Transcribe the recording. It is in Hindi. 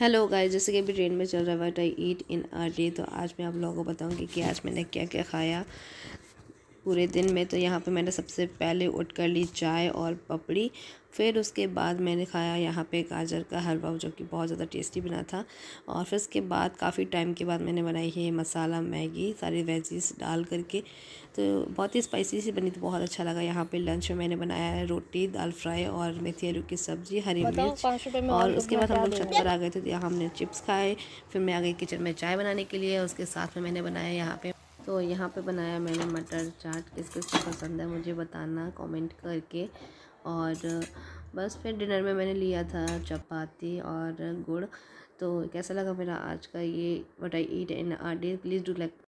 हेलो गाइस जैसे कि अभी ट्रेन में चल रहा है what I eat in a day तो आज मैं आप लोगों को बताऊँगी कि आज मैंने क्या क्या खाया। पूरे दिन में तो यहाँ पे मैंने सबसे पहले उठ कर ली चाय और पपड़ी। फिर उसके बाद मैंने खाया यहाँ पे गाजर का हलवा जो कि बहुत ज़्यादा टेस्टी बना था। और फिर उसके बाद काफ़ी टाइम के बाद मैंने बनाई है मसाला मैगी सारी वेजीज डाल करके। तो बहुत ही स्पाइसी सी बनी तो बहुत अच्छा लगा। यहाँ पे लंच में मैंने बनाया है रोटी दाल फ्राई और मेथी आलू की सब्ज़ी हरी मिर्च। और उसके बाद हम लोग छत पर आ गए थे तो यहाँ हमने चिप्स खाए। फिर मैं आ गई किचन में चाय बनाने के लिए उसके साथ में मैंने बनाया यहाँ पे तो यहाँ पे बनाया मैंने मटर चाट किस किस को पसंद है मुझे बताना कमेंट करके। और बस फिर डिनर में मैंने लिया था चपाती और गुड़। तो कैसा लगा मेरा आज का ये what I eat in a day please do like